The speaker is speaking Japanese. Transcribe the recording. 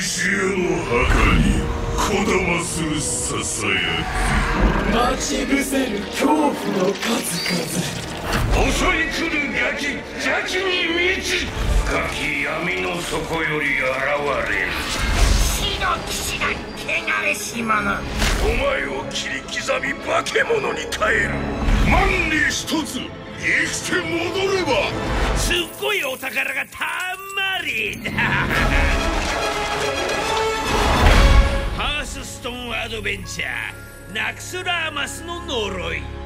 古の墓にこだまするささやき待ち伏せる恐怖の数々。襲い来るガキ邪気に満ち深き闇の底より現れる。死の騎士団汚れし者。お前を切り刻み化け物に変える。万に一つ生きて戻れば。すっごいお宝がたんまり。だアドベンチャーナクスラーマスの呪い。